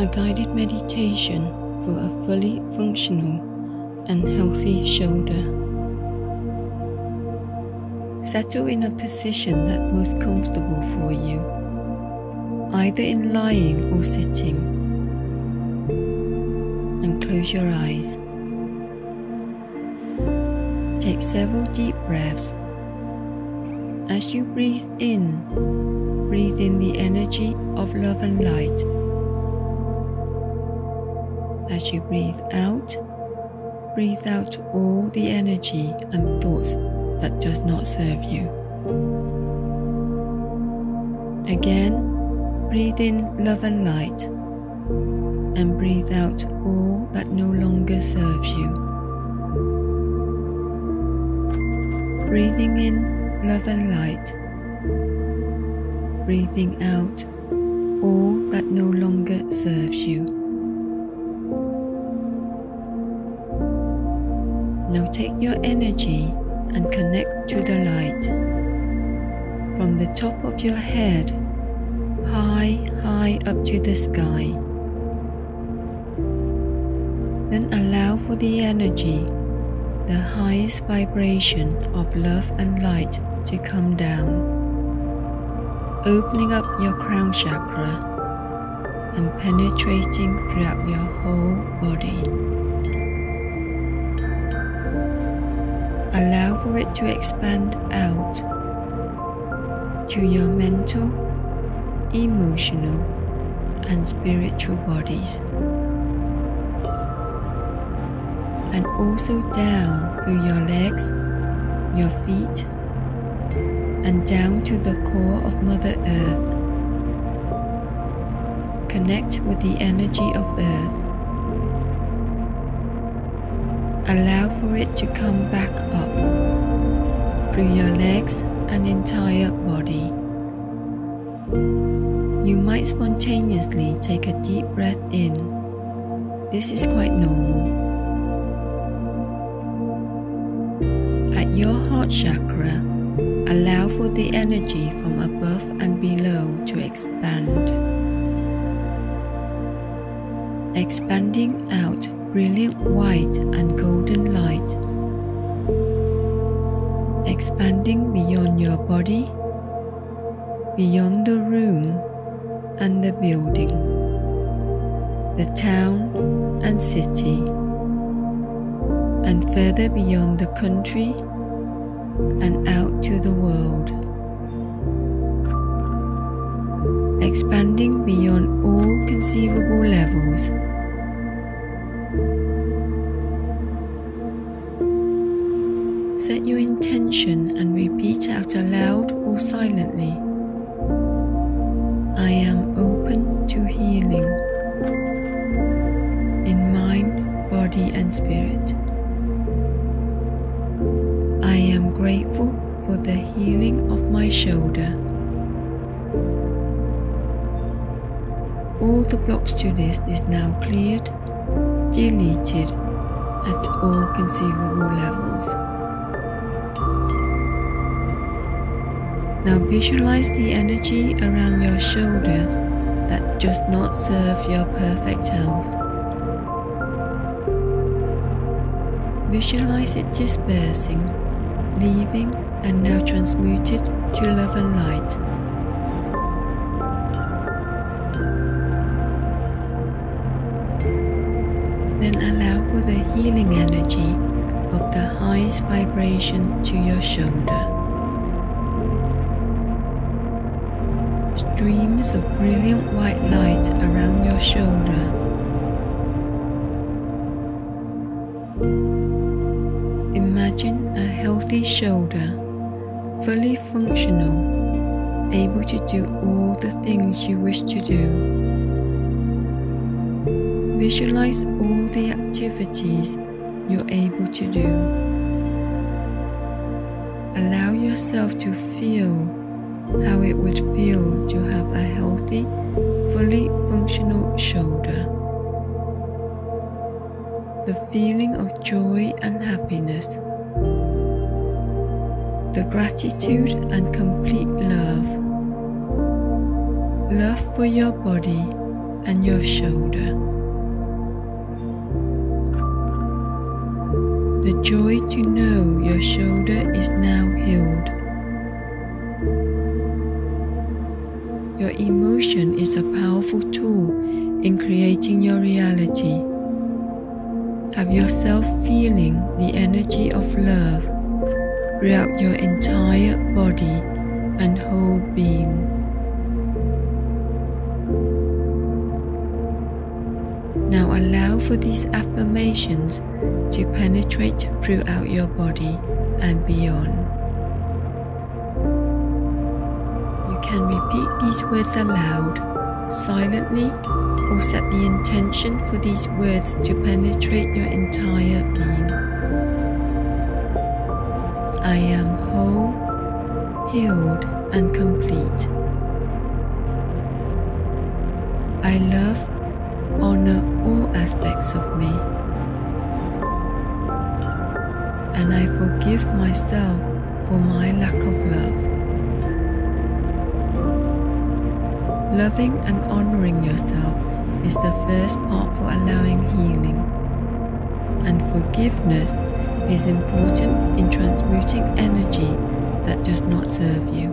a guided meditation for a fully functional and healthy shoulder. Settle in a position that's most comfortable for you, either in lying or sitting, and close your eyes. Take several deep breaths. As you breathe in, breathe in the energy of love and light. As you breathe out, breathe out all the energy and thoughts that does not serve you. Again, breathe in love and light and breathe out all that no longer serves you. Breathing in love and light, breathing out all that no longer serves you. Now take your energy and connect to the light. From the top of your head, high, high up to the sky. Then allow for the energy, the highest vibration of love and light to come down, opening up your crown chakra and penetrating throughout your whole body. Allow for it to expand out to your mental, emotional, and spiritual bodies. And also down through your legs, your feet, and down to the core of Mother Earth. Connect with the energy of Earth Allow for it to come back up through your legs and entire body. You might spontaneously take a deep breath in. This is quite normal. At your heart chakra, allow for the energy from above and below to expand. Expanding out brilliant white and golden light, expanding beyond your body, beyond the room and the building, the town and city, and further beyond the country and out to the world. Expanding beyond all conceivable levels silently. I am open to healing in mind, body, and spirit. I am grateful for the healing of my shoulder. All the blocks to this is now cleared, deleted at all conceivable levels. Now visualize the energy around your shoulder that does not serve your perfect health. Visualize it dispersing, leaving, and now transmuted to love and light. Then allow for the healing energy of the highest vibration to your shoulder. Streams of brilliant white light around your shoulder. Imagine a healthy shoulder, fully functional, able to do all the things you wish to do. Visualize all the activities you're able to do. Allow yourself to feel how it would feel to have a healthy, fully functional shoulder. The feeling of joy and happiness. The gratitude and complete love. Love for your body and your shoulder. The joy to know your shoulder is now healed. Emotion is a powerful tool in creating your reality. Have yourself feeling the energy of love throughout your entire body and whole being. Now allow for these affirmations to penetrate throughout your body and beyond. Can repeat these words aloud, silently or set the intention for these words to penetrate your entire being. I am whole, healed, and complete. I love, honor all aspects of me. And I forgive myself for my lack of love. Loving and honoring yourself is the first part for allowing healing. And forgiveness is important in transmuting energy that does not serve you.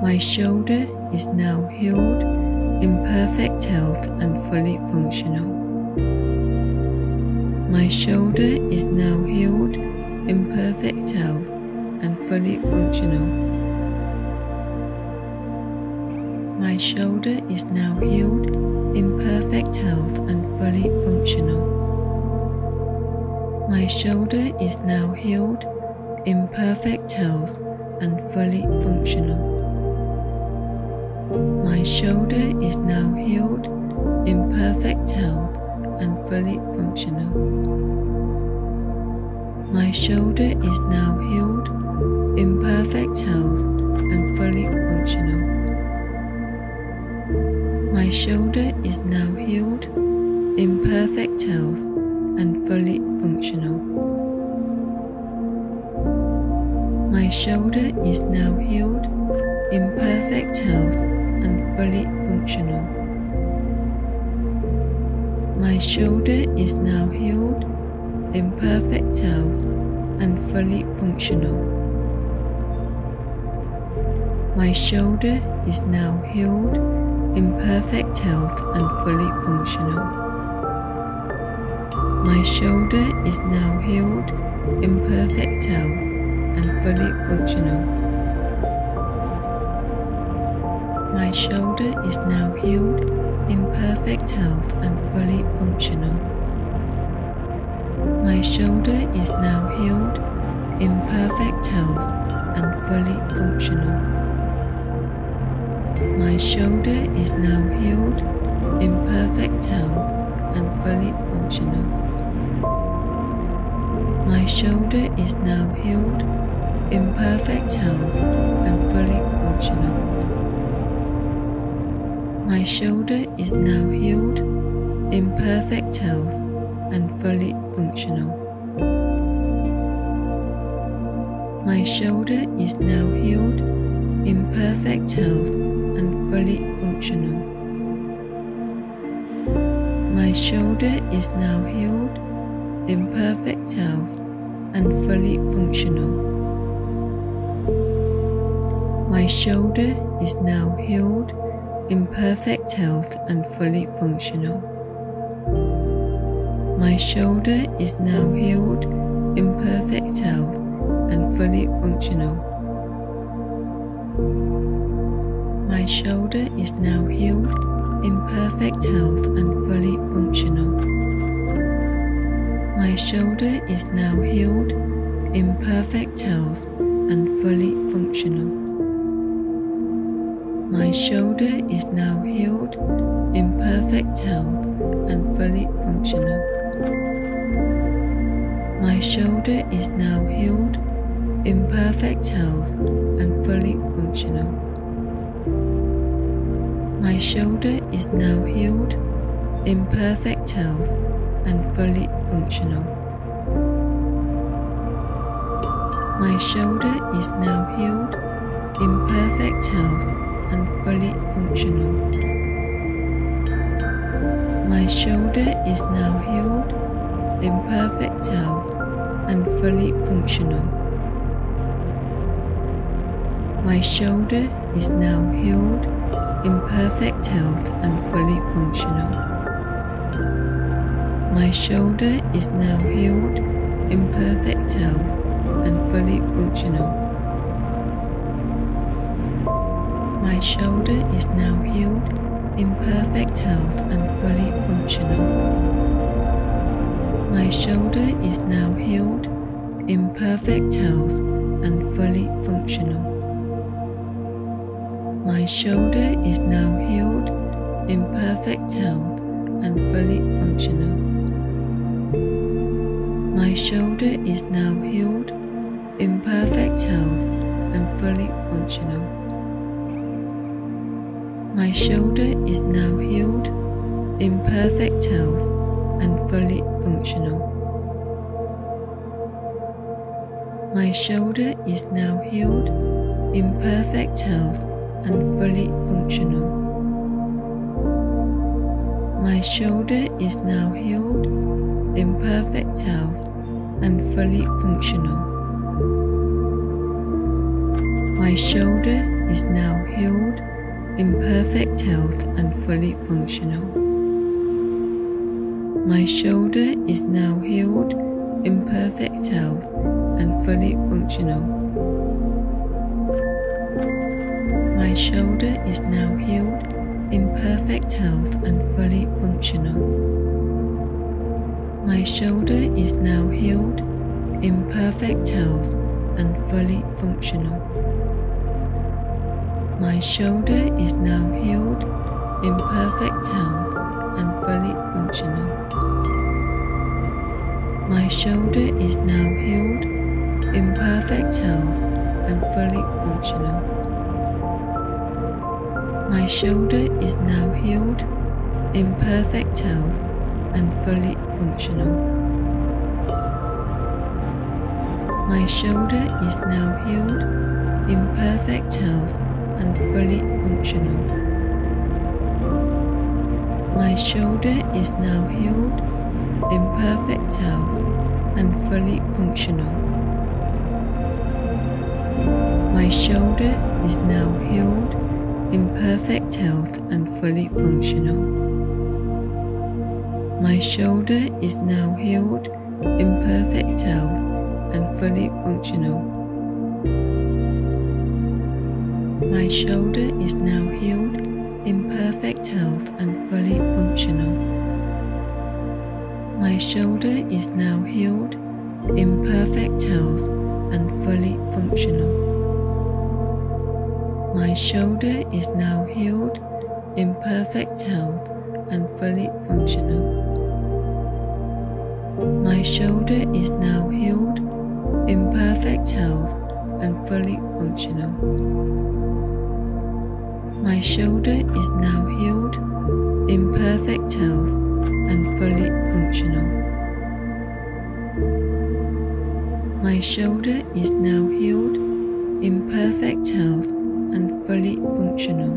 My shoulder is now healed, in perfect health, and fully functional. My shoulder is now healed, in perfect health, and fully functional. My shoulder is now healed, in perfect health and fully functional. My shoulder is now healed, in perfect health and fully functional. My shoulder is now healed, in perfect health and fully functional. My shoulder is now healed, in perfect health and fully functional. My shoulder is now healed, in perfect health, and fully functional. My shoulder is now healed, in perfect health, and fully functional. My shoulder is now healed, in perfect health, and fully functional. My shoulder is now healed in perfect health and fully functional. My shoulder is now healed, in perfect health and fully functional. My shoulder is now healed, in perfect health and fully functional. My shoulder is now healed, in perfect health and fully functional. My shoulder is now healed, in perfect health, and fully functional. My shoulder is now healed, in perfect health, and fully functional. My shoulder is now healed, in perfect health, and fully functional. My shoulder is now healed, in perfect health, and fully functional. My shoulder is now healed, in perfect health, and fully functional. My shoulder is now healed, in perfect health, and fully functional. My shoulder is now healed, in perfect health, and fully functional. My shoulder is now healed, in perfect health and fully functional. My shoulder is now healed, in perfect health and fully functional. My shoulder is now healed, in perfect health and fully functional. My shoulder is now healed, in perfect health and fully functional. My shoulder is now healed, in perfect health, and fully functional. My shoulder is now healed, in perfect health and fully functional. My shoulder is now healed in perfect health and fully functional. My shoulder is now healed in perfect health and fully functional. My shoulder is now healed in perfect health and fully functional. My shoulder is now healed in perfect health and fully functional. My shoulder is now healed in perfect health and fully functional. My shoulder is now healed in perfect health and fully functional. My shoulder is now healed in perfect health and fully functional. My shoulder is now healed in perfect health and fully functional. My shoulder is now healed in perfect health and fully functional. My shoulder is now healed in perfect health and fully functional. My shoulder is now healed in perfect health and fully functional. My shoulder is now healed in perfect health and fully functional. My shoulder is now healed in perfect health and fully functional. My shoulder is now healed in perfect health and fully functional. My shoulder is now healed in perfect health and fully functional. My shoulder is now healed in perfect health and fully functional. My shoulder is now healed in perfect health and fully functional. My shoulder is now healed in perfect health and fully functional. My shoulder is now healed in perfect health and fully functional. My shoulder is now healed in perfect health and fully functional. My shoulder is now healed in perfect health and fully functional. My shoulder is now healed in perfect health and fully functional. My shoulder is now healed in perfect health and fully functional. My shoulder is now healed in perfect health and fully functional. My shoulder is now healed in perfect health and fully functional. My shoulder is now healed in perfect health and fully functional. My shoulder is now healed in perfect health and fully functional.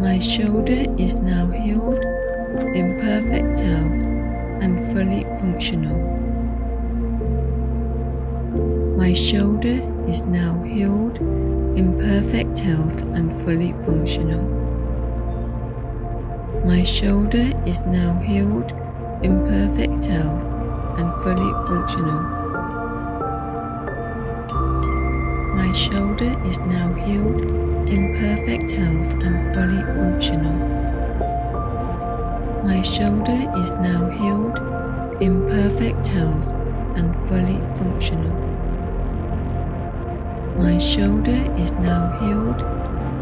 My shoulder is now healed in perfect health and fully functional. My shoulder is now healed in perfect health and fully functional. My shoulder is now healed in perfect health and fully functional. My shoulder is now healed in perfect health and fully functional. My shoulder is now healed in perfect health and fully functional. My shoulder is now healed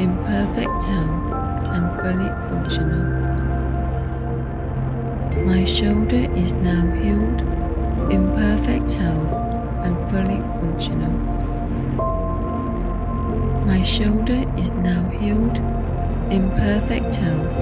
in perfect health and fully functional. My shoulder is now healed in perfect health and fully functional. My shoulder is now healed in perfect health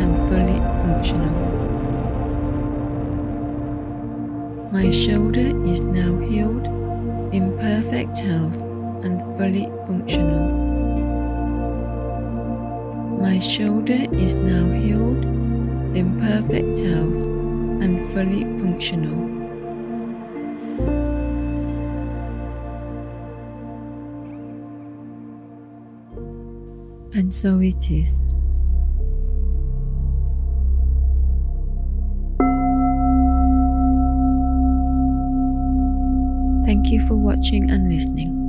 and fully functional. My shoulder is now healed in perfect health and fully functional. My shoulder is now healed, in perfect health, and fully functional. And so it is. Thank you for watching and listening.